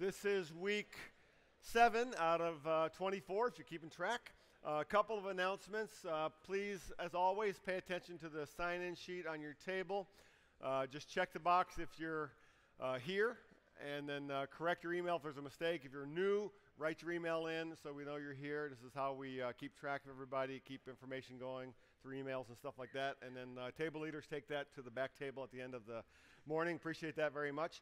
This is week seven out of uh, 24, if you're keeping track. Uh, a couple of announcements. Uh, please, as always, pay attention to the sign in sheet on your table. Uh, just check the box if you're uh, here, and then uh, correct your email if there's a mistake. If you're new, write your email in so we know you're here. This is how we keep track of everybody, keep information going through emails and stuff like that. And then table leaders take that to the back table at the end of the morning. Appreciate that very much.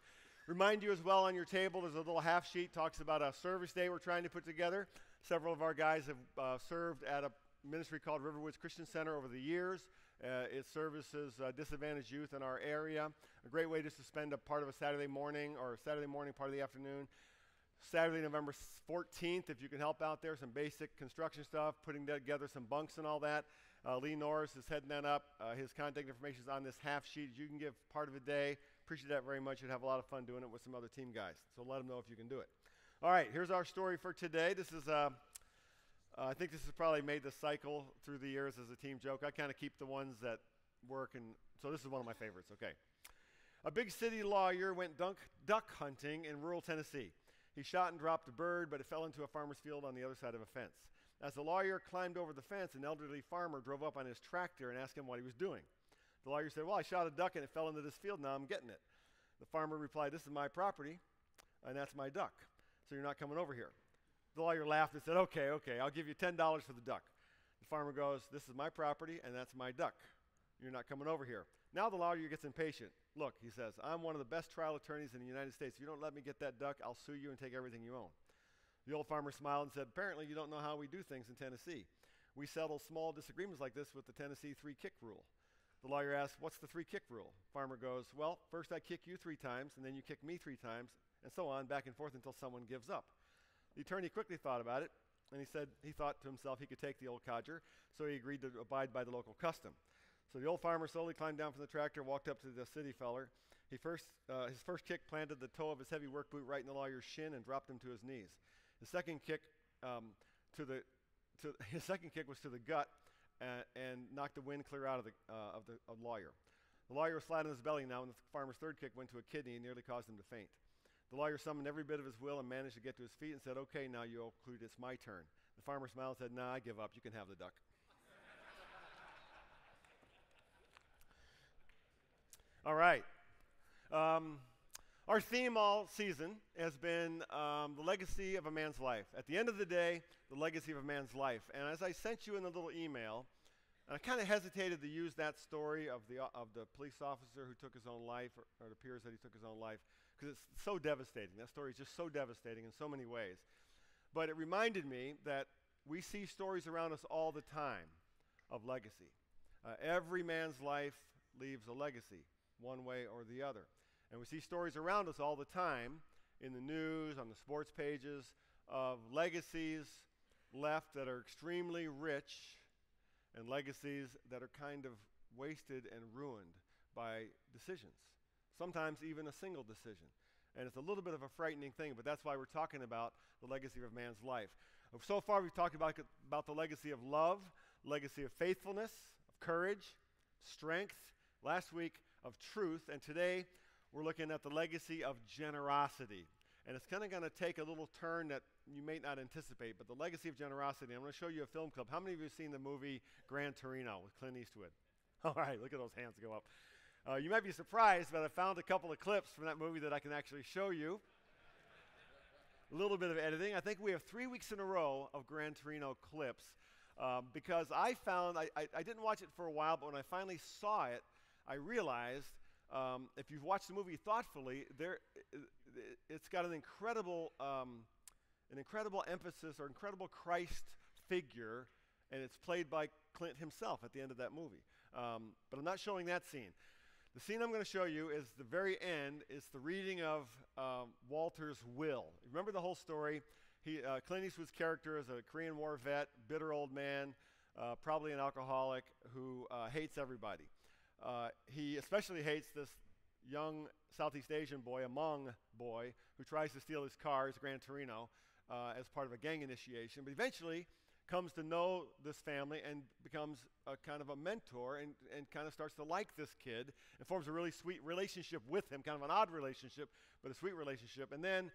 Remind you as well on your table, there's a little half sheet talks about a service day we're trying to put together. Several of our guys have uh, served at a ministry called Riverwoods Christian Center over the years. Uh, it services uh, disadvantaged youth in our area. A great way just to spend a part of a Saturday morning or Saturday morning, part of the afternoon. Saturday, November 14th, if you can help out there, some basic construction stuff, putting together some bunks and all that. Uh, Lee Norris is heading that up. Uh, his contact information is on this half sheet. You can give part of a day. Appreciate that very much. You'd have a lot of fun doing it with some other team guys. So let them know if you can do it. All right, here's our story for today. This is, uh, uh I think this has probably made the cycle through the years as a team joke. I kind of keep the ones that work, and so this is one of my favorites. Okay. A big city lawyer went dunk, duck hunting in rural Tennessee. He shot and dropped a bird, but it fell into a farmer's field on the other side of a fence. As the lawyer climbed over the fence, an elderly farmer drove up on his tractor and asked him what he was doing. The lawyer said, Well, I shot a duck and it fell into this field. Now I'm getting it. The farmer replied, This is my property, and that's my duck. So you're not coming over here. The lawyer laughed and said, Okay, okay, I'll give you $10 for the duck. The farmer goes, This is my property, and that's my duck. You're not coming over here. Now the lawyer gets impatient. Look, he says, I'm one of the best trial attorneys in the United States. If you don't let me get that duck, I'll sue you and take everything you own. The old farmer smiled and said, Apparently, you don't know how we do things in Tennessee. We settle small disagreements like this with the Tennessee three kick rule. The lawyer asks, What's the three kick rule? Farmer goes, Well, first I kick you three times, and then you kick me three times, and so on, back and forth until someone gives up. The attorney quickly thought about it, and he said he thought to himself he could take the old codger, so he agreed to abide by the local custom. So the old farmer slowly climbed down from the tractor, walked up to the city feller. He first, uh, his first kick planted the toe of his heavy work boot right in the lawyer's shin and dropped him to his knees. His second kick um, to the to, his second kick was to the gut and, knocked the wind clear out of the uh, of the of lawyer. The lawyer was flat on his belly now, and the farmer's third kick went to a kidney and nearly caused him to faint. The lawyer summoned every bit of his will and managed to get to his feet and said, "Okay, now you Oaklew, it's my turn." The farmer smiled and said, "Nah, I give up. You can have the duck." all right. Um, our theme all season has been um, the legacy of a man's life. At the end of the day, the legacy of a man's life. And as I sent you in the little email, I kind of hesitated to use that story of the, of the police officer who took his own life, or, or it appears that he took his own life, because it's so devastating. That story is just so devastating in so many ways. But it reminded me that we see stories around us all the time of legacy. Uh, every man's life leaves a legacy, one way or the other. And we see stories around us all the time in the news, on the sports pages, of legacies left that are extremely rich and legacies that are kind of wasted and ruined by decisions. Sometimes even a single decision. And it's a little bit of a frightening thing, but that's why we're talking about the legacy of man's life. So far, we've talked about, about the legacy of love, legacy of faithfulness, of courage, strength, last week of truth, and today we're looking at the legacy of generosity. And it's kind of going to take a little turn that you may not anticipate, but the legacy of generosity. I'm going to show you a film clip. How many of you have seen the movie Gran Torino with Clint Eastwood? All right, look at those hands go up. Uh, you might be surprised, but I found a couple of clips from that movie that I can actually show you. a little bit of editing. I think we have three weeks in a row of Gran Torino clips um, because I found, I, I, I didn't watch it for a while, but when I finally saw it, I realized um, if you've watched the movie thoughtfully, there, it's got an incredible, um, an incredible emphasis or incredible Christ figure, and it's played by Clint himself at the end of that movie. Um, but I'm not showing that scene. The scene I'm going to show you is the very end. It's the reading of um, Walter's will. Remember the whole story? He, uh, Clint Eastwood's character is a Korean War vet, bitter old man, uh, probably an alcoholic who uh, hates everybody. Uh, he especially hates this young Southeast Asian boy, a Hmong boy, who tries to steal his car, his Gran Torino, uh, as part of a gang initiation. But eventually comes to know this family and becomes a kind of a mentor and, and kind of starts to like this kid and forms a really sweet relationship with him, kind of an odd relationship, but a sweet relationship. And then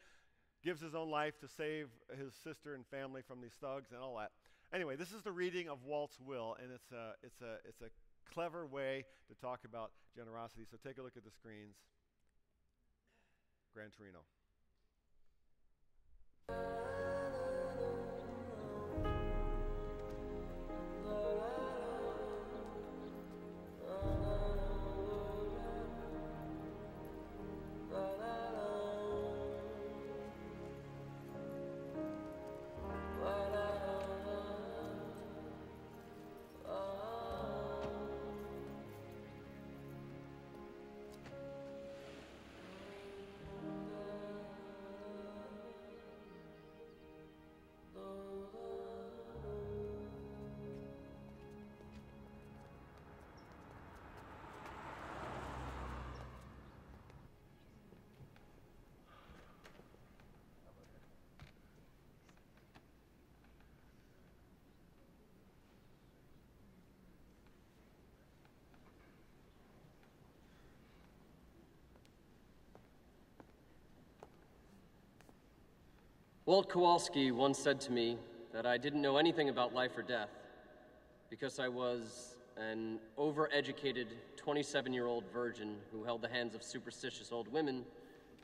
gives his own life to save his sister and family from these thugs and all that. Anyway, this is the reading of Walt's will, and it's a, it's a, it's a clever way to talk about generosity. So take a look at the screens. Gran Torino. Walt Kowalski once said to me that I didn't know anything about life or death because I was an overeducated 27 year old virgin who held the hands of superstitious old women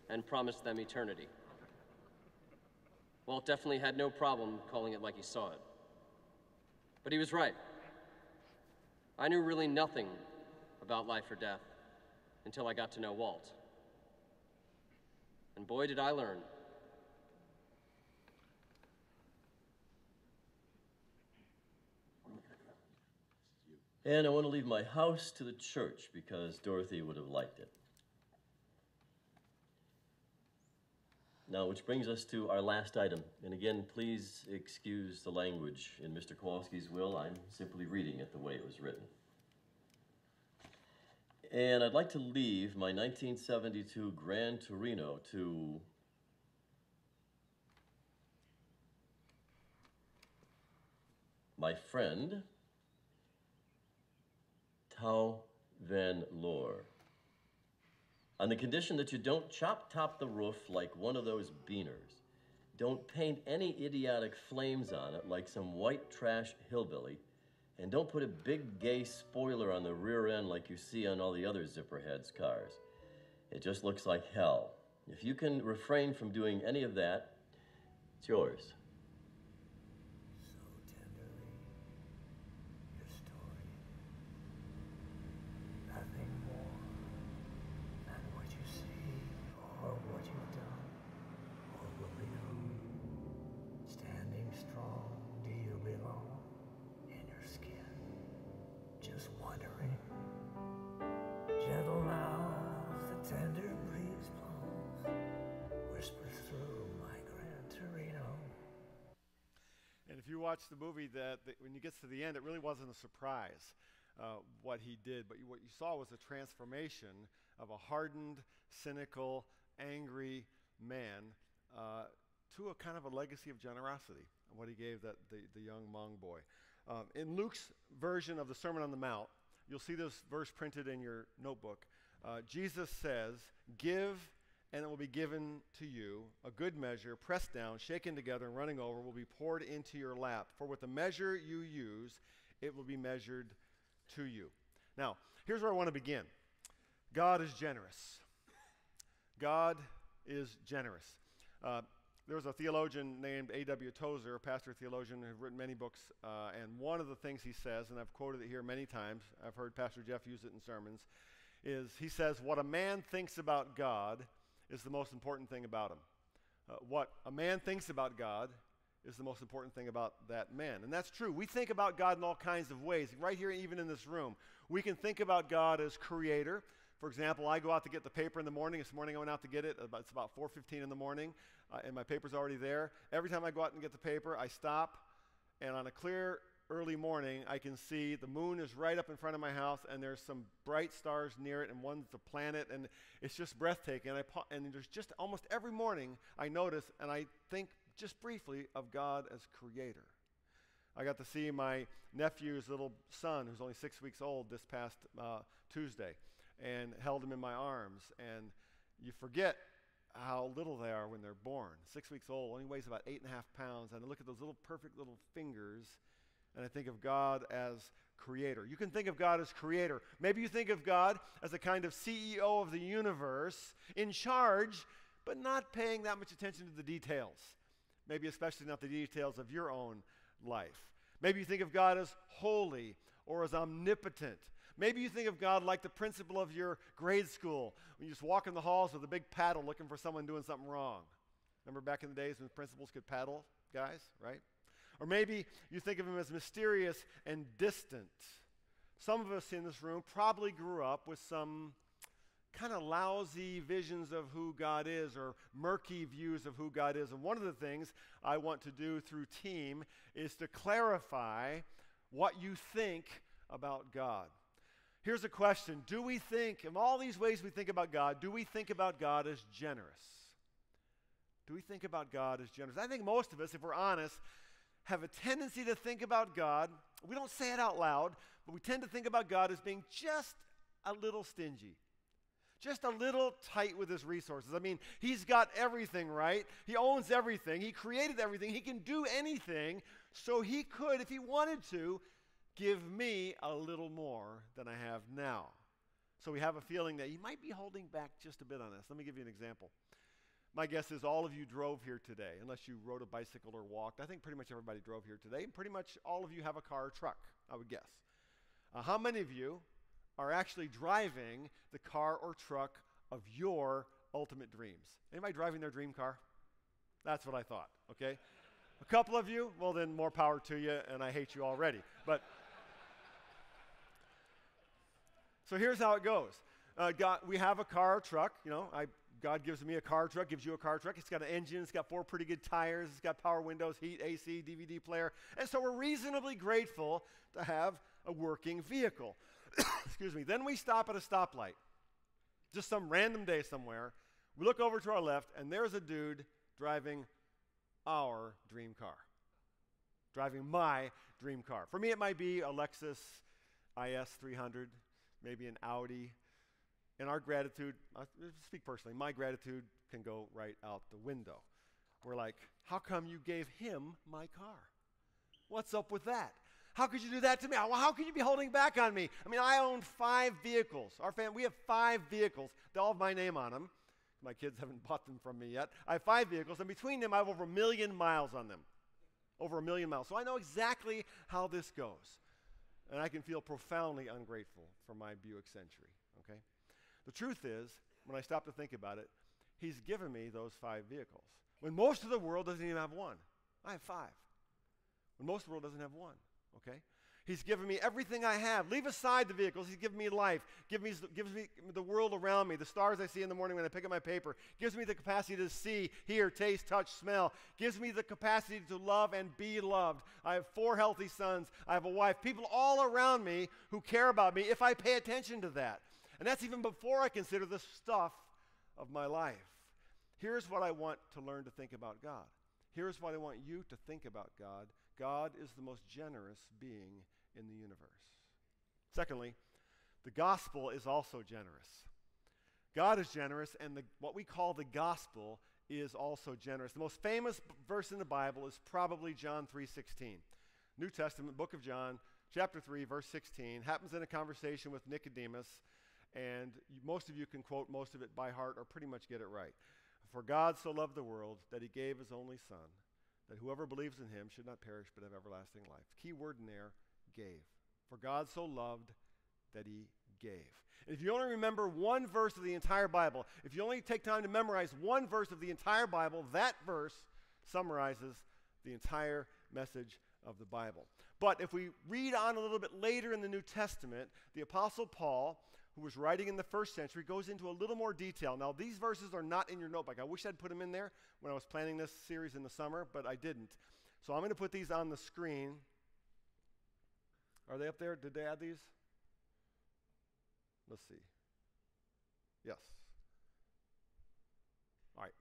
and promised them eternity. Walt definitely had no problem calling it like he saw it. But he was right. I knew really nothing about life or death until I got to know Walt. And boy, did I learn. And I want to leave my house to the church because Dorothy would have liked it. Now, which brings us to our last item. And again, please excuse the language in Mr. Kowalski's will. I'm simply reading it the way it was written. And I'd like to leave my 1972 Gran Torino to my friend, Thao Vang Lor. On the condition that you don't chop top the roof like one of those beaners. Don't paint any idiotic flames on it like some white trash hillbilly. And don't put a big gay spoiler on the rear end like you see on all the other Zipperheads cars. It just looks like hell. If you can refrain from doing any of that, it's yours. Watch the movie, that, that when you get to the end, it really wasn't a surprise uh, what he did, but you, what you saw was a transformation of a hardened, cynical, angry man uh, to a kind of a legacy of generosity. What he gave that the, the young Hmong boy. Um, in Luke's version of the Sermon on the Mount, you'll see this verse printed in your notebook. Uh, Jesus says, "Give." And it will be given to you a good measure, pressed down, shaken together, and running over, will be poured into your lap. For with the measure you use, it will be measured to you. Now, here's where I want to begin God is generous. God is generous. Uh, there was a theologian named A.W. Tozer, a pastor theologian who has written many books, uh, and one of the things he says, and I've quoted it here many times, I've heard Pastor Jeff use it in sermons, is he says, What a man thinks about God is the most important thing about him. Uh, what a man thinks about God is the most important thing about that man. And that's true. We think about God in all kinds of ways. Right here, even in this room, we can think about God as creator. For example, I go out to get the paper in the morning. This morning I went out to get it. It's about 4:15 in the morning, uh, and my paper's already there. Every time I go out and get the paper, I stop, and on a clear early morning, I can see the moon is right up in front of my house, and there's some bright stars near it, and one's a planet, and it's just breathtaking. And, I and there's just almost every morning I notice, and I think just briefly of God as creator. I got to see my nephew's little son, who's only six weeks old, this past uh, Tuesday, and held him in my arms. And you forget how little they are when they're born. Six weeks old, only weighs about eight and a half pounds. And I look at those little perfect little fingers, and I think of God as creator. You can think of God as creator. Maybe you think of God as a kind of CEO of the universe, in charge, but not paying that much attention to the details. Maybe especially not the details of your own life. Maybe you think of God as holy or as omnipotent. Maybe you think of God like the principal of your grade school when you just walk in the halls with a big paddle looking for someone doing something wrong. Remember back in the days when principals could paddle guys, right? Or maybe you think of him as mysterious and distant. Some of us in this room probably grew up with some kind of lousy visions of who God is or murky views of who God is. And one of the things I want to do through team is to clarify what you think about God. Here's a question Do we think, in all these ways we think about God, do we think about God as generous? Do we think about God as generous? I think most of us, if we're honest, have a tendency to think about God. We don't say it out loud, but we tend to think about God as being just a little stingy just a little tight with his resources. I mean, he's got everything, right? He owns everything. He created everything. He can do anything. So he could, if he wanted to, give me a little more than I have now. So we have a feeling that he might be holding back just a bit on us. Let me give you an example. My guess is all of you drove here today, unless you rode a bicycle or walked. I think pretty much everybody drove here today. Pretty much all of you have a car or truck, I would guess. Uh, how many of you are actually driving the car or truck of your ultimate dreams. Anybody driving their dream car? That's what I thought, okay? A couple of you, well, then more power to you, and I hate you already. But so here's how it goes. Uh, God, we have a car or truck, you know, I, God gives me a car truck, gives you a car truck. It's got an engine, it's got four pretty good tires, it's got power windows, heat, AC, DVD player. And so we're reasonably grateful to have a working vehicle. Excuse me. Then we stop at a stoplight, just some random day somewhere. We look over to our left, and there's a dude driving our dream car, driving my dream car. For me, it might be a Lexus IS 300, maybe an Audi. And our gratitude, I speak personally, my gratitude can go right out the window. We're like, how come you gave him my car? What's up with that? How could you do that to me? How, could you be holding back on me? I mean, I own five vehicles. Our family, we have five vehicles. They all have my name on them. My kids haven't bought them from me yet. I have five vehicles, and between them, I have over a million miles on them. Over a million miles. So I know exactly how this goes. And I can feel profoundly ungrateful for my Buick Century? The truth is, when I stop to think about it, He's given me those five vehicles. When most of the world doesn't even have one. I have five. When most of the world doesn't have one okay? He's given me everything I have. Leave aside the vehicles. He's given me life. Give me, gives me the world around me, the stars I see in the morning when I pick up my paper. Gives me the capacity to see, hear, taste, touch, smell. Gives me the capacity to love and be loved. I have four healthy sons. I have a wife. People all around me who care about me if I pay attention to that. And that's even before I consider the stuff of my life. Here's what I want to learn to think about God. Here's what I want you to think about God God is the most generous being in the universe. Secondly, the gospel is also generous. God is generous, and the, what we call the gospel is also generous. The most famous verse in the Bible is probably John 3:16. New Testament, book of John, chapter 3, verse 16, happens in a conversation with Nicodemus, and most of you can quote most of it by heart or pretty much get it right. For God so loved the world that he gave his only son that whoever believes in him should not perish but have everlasting life. Key word in there, gave. For God so loved that he gave. And if you only remember one verse of the entire Bible, if you only take time to memorize one verse of the entire Bible, that verse summarizes the entire message of the Bible. But if we read on a little bit later in the New Testament, the Apostle Paul who was writing in the first century, goes into a little more detail. Now, these verses are not in your notebook. I wish I'd put them in there when I was planning this series in the summer, but I didn't. So I'm going to put these on the screen. Are they up there? Did they add these? Let's see. Yes. All right.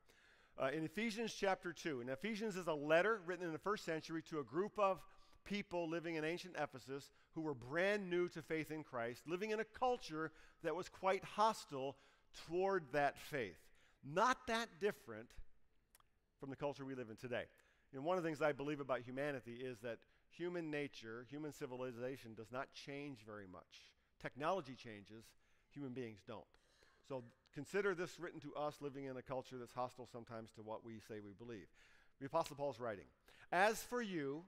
Uh, in Ephesians chapter 2, and Ephesians is a letter written in the first century to a group of people living in ancient Ephesus who were brand new to faith in Christ, living in a culture that was quite hostile toward that faith. not that different from the culture we live in today. You know, one of the things I believe about humanity is that human nature, human civilization does not change very much. Technology changes, human beings don't. So consider this written to us living in a culture that's hostile sometimes to what we say we believe. The Apostle Paul's writing As for you,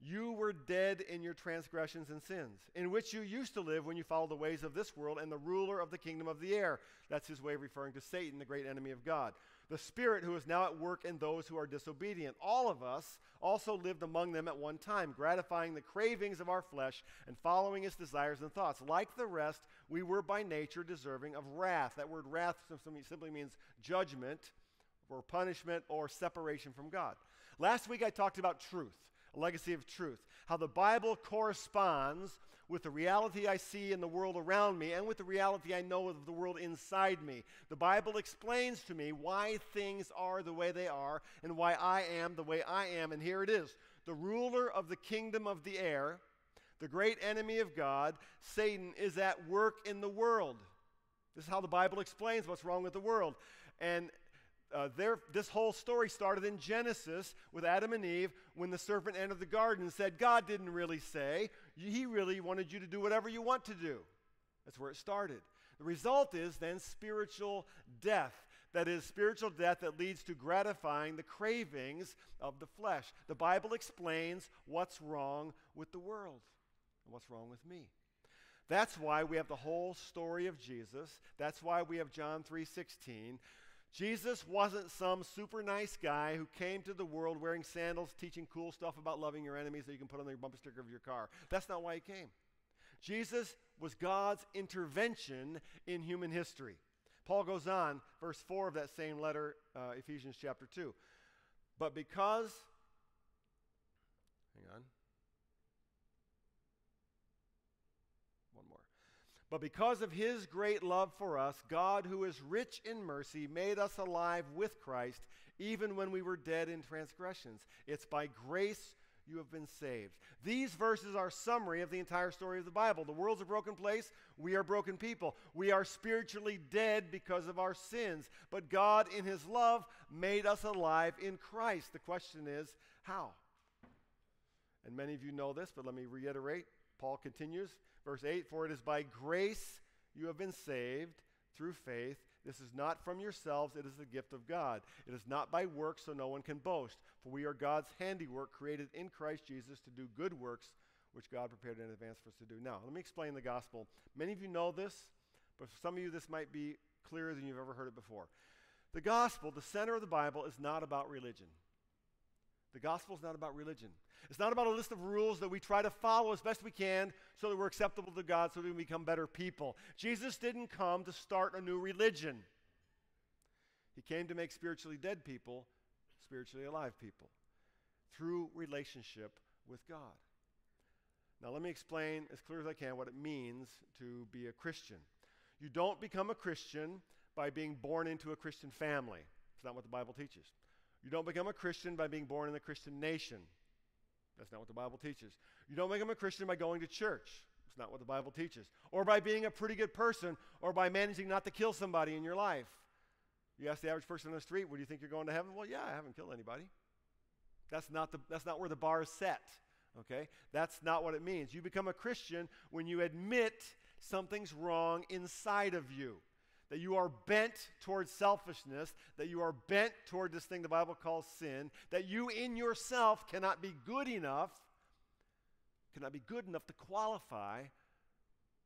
you were dead in your transgressions and sins, in which you used to live when you followed the ways of this world and the ruler of the kingdom of the air. That's his way of referring to Satan, the great enemy of God. The Spirit who is now at work in those who are disobedient. All of us also lived among them at one time, gratifying the cravings of our flesh and following its desires and thoughts. Like the rest, we were by nature deserving of wrath. That word wrath simply means judgment or punishment or separation from God. Last week I talked about truth legacy of truth. How the Bible corresponds with the reality I see in the world around me and with the reality I know of the world inside me. The Bible explains to me why things are the way they are and why I am the way I am. And here it is the ruler of the kingdom of the air, the great enemy of God, Satan, is at work in the world. This is how the Bible explains what's wrong with the world. And uh, there, this whole story started in Genesis with Adam and Eve when the serpent entered the garden and said, God didn't really say. He really wanted you to do whatever you want to do. That's where it started. The result is then spiritual death. That is, spiritual death that leads to gratifying the cravings of the flesh. The Bible explains what's wrong with the world and what's wrong with me. That's why we have the whole story of Jesus. That's why we have John 3:16 Jesus wasn't some super nice guy who came to the world wearing sandals, teaching cool stuff about loving your enemies that you can put on the bumper sticker of your car. That's not why he came. Jesus was God's intervention in human history. Paul goes on, verse 4 of that same letter, uh, Ephesians chapter 2. But because, hang on. But because of his great love for us, God, who is rich in mercy, made us alive with Christ even when we were dead in transgressions. It's by grace you have been saved. These verses are summary of the entire story of the Bible. The world's a broken place. We are broken people. We are spiritually dead because of our sins. But God, in his love, made us alive in Christ. The question is, how? And many of you know this, but let me reiterate. Paul continues Verse 8 For it is by grace you have been saved through faith. This is not from yourselves, it is the gift of God. It is not by works, so no one can boast. For we are God's handiwork, created in Christ Jesus to do good works, which God prepared in advance for us to do. Now, let me explain the gospel. Many of you know this, but for some of you, this might be clearer than you've ever heard it before. The gospel, the center of the Bible, is not about religion. The gospel is not about religion. It's not about a list of rules that we try to follow as best we can so that we're acceptable to God, so that we become better people. Jesus didn't come to start a new religion, He came to make spiritually dead people spiritually alive people through relationship with God. Now, let me explain as clear as I can what it means to be a Christian. You don't become a Christian by being born into a Christian family. It's not what the Bible teaches. You don't become a Christian by being born in a Christian nation. That's not what the Bible teaches. You don't become a Christian by going to church. It's not what the Bible teaches. Or by being a pretty good person, or by managing not to kill somebody in your life. You ask the average person on the street, "Would you think you're going to heaven?" Well, yeah, I haven't killed anybody. That's not, the, that's not where the bar is set. Okay? That's not what it means. You become a Christian when you admit something's wrong inside of you that you are bent towards selfishness, that you are bent toward this thing the Bible calls sin, that you in yourself cannot be good enough, cannot be good enough to qualify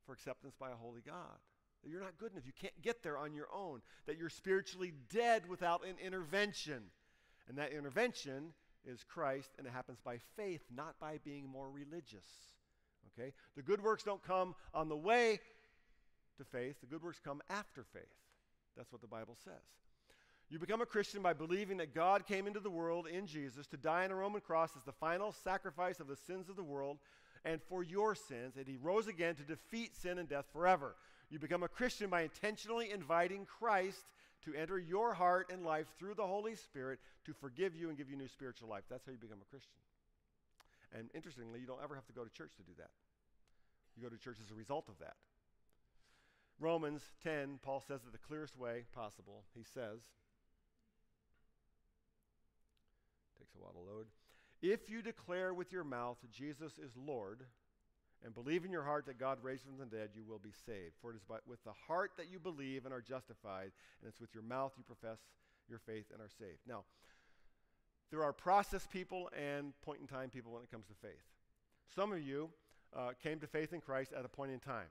for acceptance by a holy God. That you're not good enough. You can't get there on your own. That you're spiritually dead without an intervention. And that intervention is Christ, and it happens by faith, not by being more religious. Okay? The good works don't come on the way to faith, the good works come after faith. That's what the Bible says. You become a Christian by believing that God came into the world in Jesus to die on a Roman cross as the final sacrifice of the sins of the world and for your sins, and he rose again to defeat sin and death forever. You become a Christian by intentionally inviting Christ to enter your heart and life through the Holy Spirit to forgive you and give you new spiritual life. That's how you become a Christian. And interestingly, you don't ever have to go to church to do that. You go to church as a result of that. Romans 10, Paul says it the clearest way possible. He says, takes a while to load. If you declare with your mouth Jesus is Lord and believe in your heart that God raised him from the dead, you will be saved. For it is by, with the heart that you believe and are justified, and it's with your mouth you profess your faith and are saved. Now, there are process people and point in time people when it comes to faith. Some of you uh, came to faith in Christ at a point in time.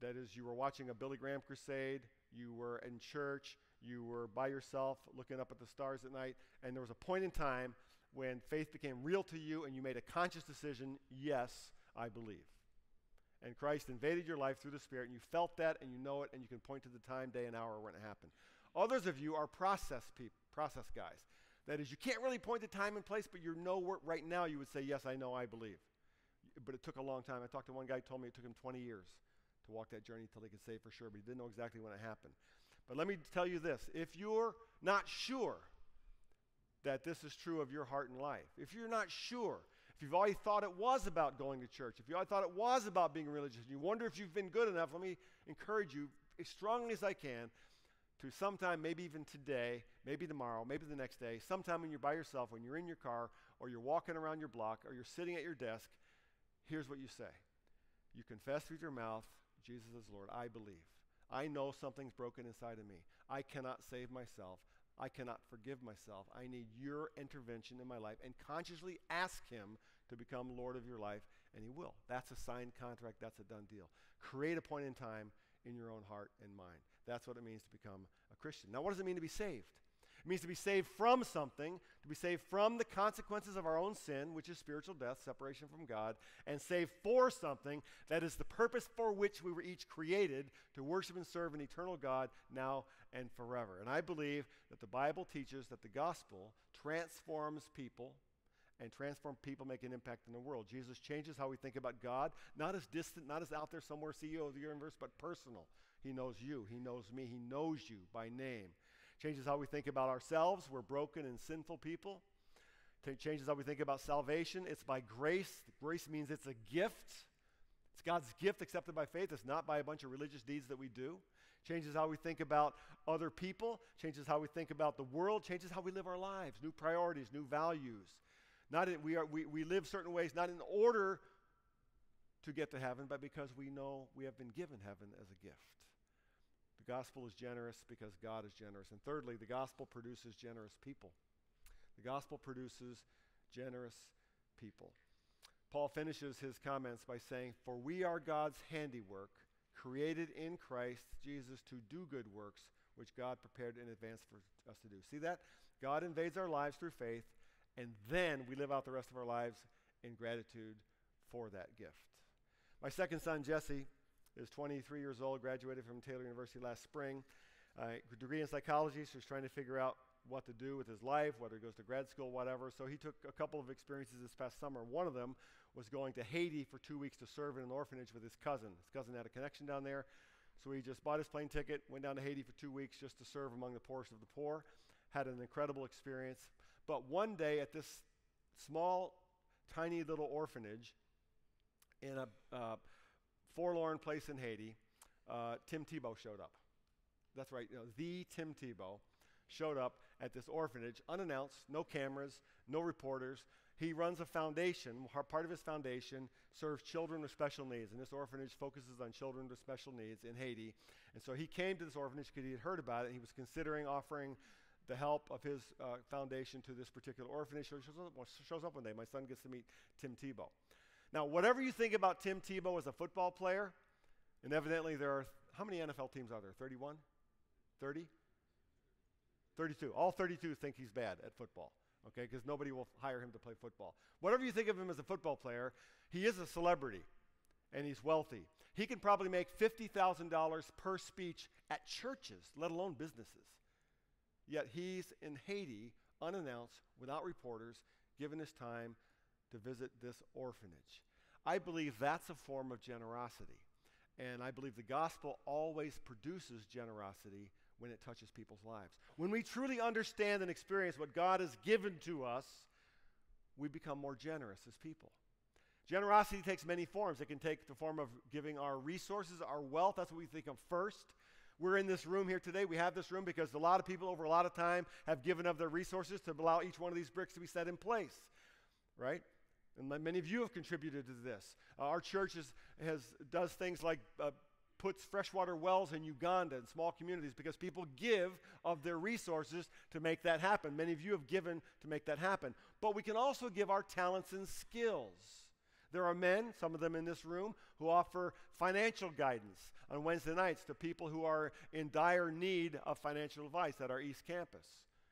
That is, you were watching a Billy Graham crusade, you were in church, you were by yourself looking up at the stars at night, and there was a point in time when faith became real to you and you made a conscious decision yes, I believe. And Christ invaded your life through the Spirit, and you felt that, and you know it, and you can point to the time, day, and hour when it happened. Others of you are process people, process guys. That is, you can't really point to time and place, but you know where, right now you would say, Yes, I know, I believe. But it took a long time. I talked to one guy, who told me it took him 20 years to walk that journey until he could say for sure, but he didn't know exactly when it happened. But let me tell you this if you're not sure that this is true of your heart and life, if you're not sure, if you've always thought it was about going to church, if you always thought it was about being religious, and you wonder if you've been good enough, let me encourage you as strongly as I can to sometime, maybe even today, maybe tomorrow, maybe the next day, sometime when you're by yourself, when you're in your car, or you're walking around your block, or you're sitting at your desk, here's what you say. You confess with your mouth, Jesus is Lord. I believe. I know something's broken inside of me. I cannot save myself. I cannot forgive myself. I need your intervention in my life and consciously ask Him to become Lord of your life, and He will. That's a signed contract. That's a done deal. Create a point in time in your own heart and mind. That's what it means to become a Christian. Now, what does it mean to be saved? It means to be saved from something, to be saved from the consequences of our own sin, which is spiritual death, separation from God, and saved for something that is the purpose for which we were each created to worship and serve an eternal God now and forever. And I believe that the Bible teaches that the gospel transforms people and transform people, make an impact in the world. Jesus changes how we think about God, not as distant, not as out there somewhere, CEO of the universe, but personal. He knows you, He knows me, He knows you by name. Changes how we think about ourselves. We're broken and sinful people. It changes how we think about salvation. It's by grace. Grace means it's a gift. It's God's gift accepted by faith. It's not by a bunch of religious deeds that we do. Changes how we think about other people. Changes how we think about the world. Changes how we live our lives. New priorities, new values. Not in, we, are, we, we live certain ways, not in order to get to heaven, but because we know we have been given heaven as a gift. Gospel is generous because God is generous. And thirdly, the gospel produces generous people. The gospel produces generous people. Paul finishes his comments by saying, For we are God's handiwork, created in Christ Jesus to do good works, which God prepared in advance for us to do. See that? God invades our lives through faith, and then we live out the rest of our lives in gratitude for that gift. My second son, Jesse, is 23 years old, graduated from Taylor University last spring. Uh, degree in psychology, so he's trying to figure out what to do with his life, whether he goes to grad school, whatever. So he took a couple of experiences this past summer. One of them was going to Haiti for two weeks to serve in an orphanage with his cousin. His cousin had a connection down there, so he just bought his plane ticket, went down to Haiti for two weeks just to serve among the poorest of the poor. Had an incredible experience. But one day at this small, tiny little orphanage in a uh, forlorn place in Haiti, uh, Tim Tebow showed up. That's right, you know, the Tim Tebow showed up at this orphanage unannounced, no cameras, no reporters. He runs a foundation. Part of his foundation serves children with special needs, and this orphanage focuses on children with special needs in Haiti. And so he came to this orphanage because he had heard about it, and he was considering offering the help of his uh, foundation to this particular orphanage. So he shows up, shows up one day. My son gets to meet Tim Tebow. Now, whatever you think about Tim Tebow as a football player, and evidently there are, how many NFL teams are there? 31? 30? 32. All 32 think he's bad at football, okay, because nobody will hire him to play football. Whatever you think of him as a football player, he is a celebrity and he's wealthy. He can probably make $50,000 per speech at churches, let alone businesses. Yet he's in Haiti, unannounced, without reporters, given his time to visit this orphanage. I believe that's a form of generosity. And I believe the gospel always produces generosity when it touches people's lives. When we truly understand and experience what God has given to us, we become more generous as people. Generosity takes many forms. It can take the form of giving our resources, our wealth, that's what we think of first. We're in this room here today. We have this room because a lot of people over a lot of time have given of their resources to allow each one of these bricks to be set in place, right? And many of you have contributed to this. Uh, our church is, has, does things like uh, puts freshwater wells in Uganda and small communities because people give of their resources to make that happen. Many of you have given to make that happen. But we can also give our talents and skills. There are men, some of them in this room, who offer financial guidance on Wednesday nights to people who are in dire need of financial advice at our East Campus.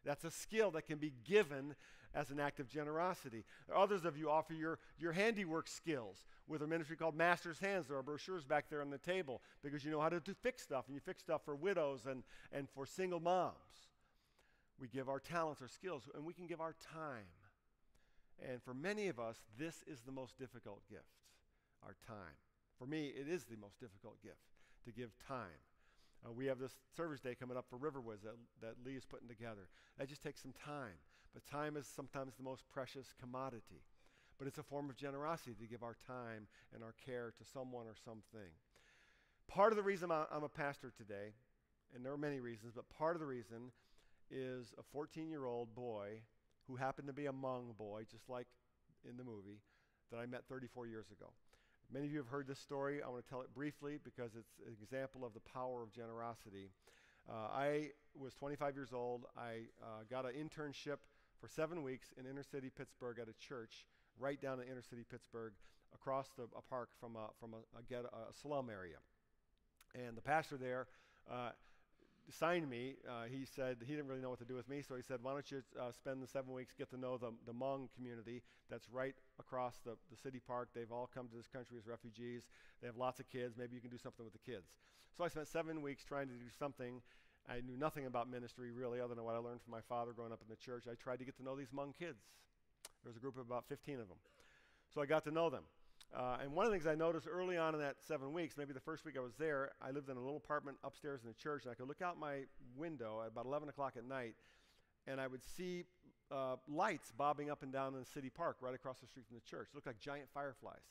That's a skill that can be given as an act of generosity. Others of you offer your, your handiwork skills with a ministry called Master's Hands. There are brochures back there on the table because you know how to do, fix stuff, and you fix stuff for widows and, and for single moms. We give our talents, our skills, and we can give our time. And for many of us, this is the most difficult gift our time. For me, it is the most difficult gift to give time. Uh, we have this service day coming up for Riverwoods that, that Lee is putting together. That just takes some time. But time is sometimes the most precious commodity. But it's a form of generosity to give our time and our care to someone or something. Part of the reason I'm a pastor today, and there are many reasons, but part of the reason is a 14 year old boy who happened to be a Hmong boy, just like in the movie, that I met 34 years ago. Many of you have heard this story. I want to tell it briefly because it's an example of the power of generosity. Uh, I was 25 years old. I uh, got an internship for seven weeks in inner city Pittsburgh at a church right down in inner city Pittsburgh across the, a park from a, from a, a, get, a slum area. And the pastor there uh, signed me. Uh, he said he didn't really know what to do with me, so he said, Why don't you uh, spend the seven weeks, get to know the, the Hmong community that's right across the, the city park. They've all come to this country as refugees. They have lots of kids. Maybe you can do something with the kids. So I spent seven weeks trying to do something. I knew nothing about ministry really, other than what I learned from my father growing up in the church. I tried to get to know these Hmong kids. There was a group of about 15 of them. So I got to know them. Uh, and one of the things I noticed early on in that seven weeks, maybe the first week I was there, I lived in a little apartment upstairs in the church, and I could look out my window at about 11 o'clock at night, and I would see uh, lights bobbing up and down in the city park right across the street from the church. It looked like giant fireflies.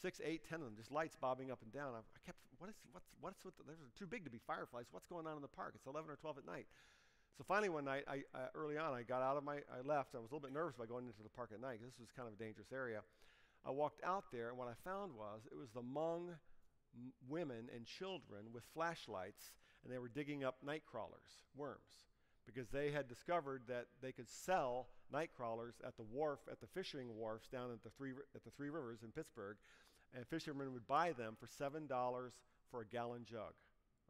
Six, eight, ten of them, just lights bobbing up and down. I, I kept, what is, what's, what's with the, they're too big to be fireflies. What's going on in the park? It's 11 or 12 at night. So finally, one night, I, uh, early on, I got out of my, I left. I was a little bit nervous by going into the park at night because this was kind of a dangerous area. I walked out there, and what I found was it was the Hmong women and children with flashlights, and they were digging up night crawlers, worms, because they had discovered that they could sell night crawlers at the wharf, at the fishing wharfs down at the three, at the three rivers in Pittsburgh, and fishermen would buy them for $7 for a gallon jug.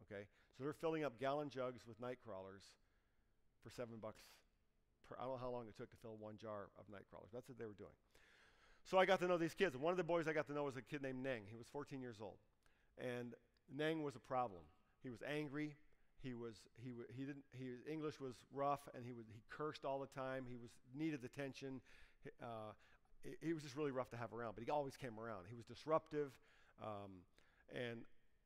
Okay? So they're filling up gallon jugs with night crawlers for seven bucks per. I don't know how long it took to fill one jar of night crawlers. That's what they were doing. So I got to know these kids. One of the boys I got to know was a kid named Neng. He was 14 years old. And Neng was a problem. He was angry. He was he he didn't he English was rough and he was he cursed all the time. He was needed attention. Uh, he was just really rough to have around, but he always came around. He was disruptive, um, and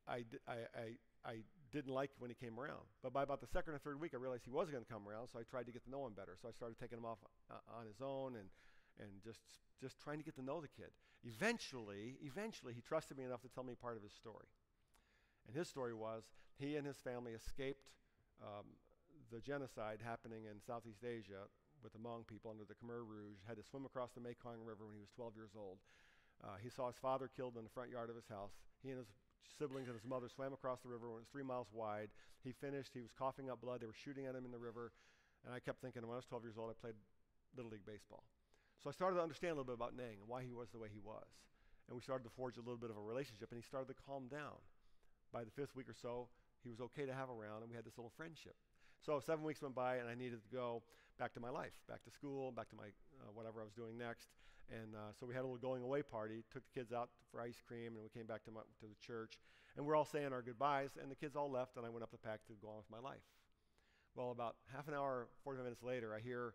I, I, I, I didn't like when he came around. But by about the second or third week, I realized he was going to come around, so I tried to get to know him better. So I started taking him off uh, on his own and, and just, just trying to get to know the kid. Eventually, eventually, he trusted me enough to tell me part of his story. And his story was he and his family escaped um, the genocide happening in Southeast Asia with the Hmong people under the Khmer Rouge, had to swim across the Mekong River when he was 12 years old. Uh, he saw his father killed in the front yard of his house. He and his siblings and his mother swam across the river when it was three miles wide. He finished. He was coughing up blood. They were shooting at him in the river. And I kept thinking, when I was 12 years old, I played Little League Baseball. So I started to understand a little bit about Neng and why he was the way he was. And we started to forge a little bit of a relationship, and he started to calm down. By the fifth week or so, he was okay to have around, and we had this little friendship. So seven weeks went by, and I needed to go back to my life, back to school, back to my uh, whatever I was doing next. And uh, so we had a little going away party, took the kids out for ice cream, and we came back to, my, to the church. And we're all saying our goodbyes, and the kids all left, and I went up the pack to go on with my life. Well, about half an hour, 45 minutes later, I hear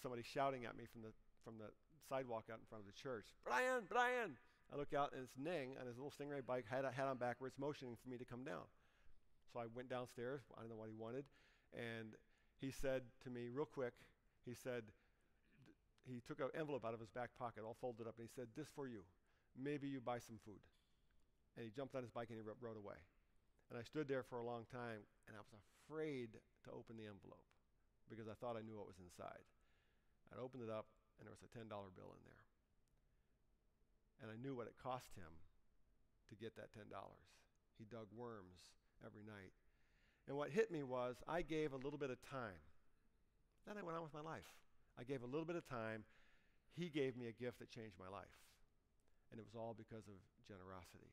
somebody shouting at me from the, from the sidewalk out in front of the church Brian, Brian! I look out, and it's Neng on his little Stingray bike, head, head on backwards, motioning for me to come down. So I went downstairs. I don't know what he wanted. And he said to me, real quick, he said, he took an envelope out of his back pocket, all folded up, and he said, This for you. Maybe you buy some food. And he jumped on his bike and he rode away. And I stood there for a long time, and I was afraid to open the envelope because I thought I knew what was inside. I opened it up, and there was a $10 bill in there. And I knew what it cost him to get that $10. He dug worms every night. And what hit me was I gave a little bit of time. Then I went on with my life. I gave a little bit of time. He gave me a gift that changed my life. And it was all because of generosity.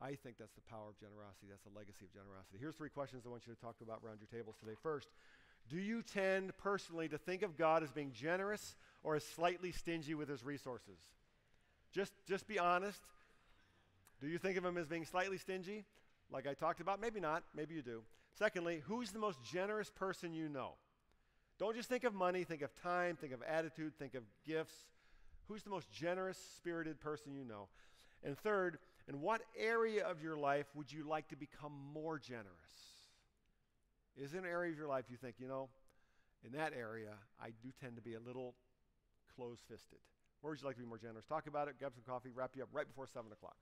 I think that's the power of generosity. That's the legacy of generosity. Here's three questions I want you to talk about around your tables today. First, do you tend personally to think of God as being generous or as slightly stingy with his resources? Just, just be honest. Do you think of him as being slightly stingy, like I talked about? Maybe not. Maybe you do. Secondly, who's the most generous person you know? Don't just think of money, think of time, think of attitude, think of gifts. Who's the most generous spirited person you know? And third, in what area of your life would you like to become more generous? Is there an area of your life you think, you know, in that area, I do tend to be a little close fisted? Where would you like to be more generous? Talk about it, grab some coffee, wrap you up right before 7 o'clock.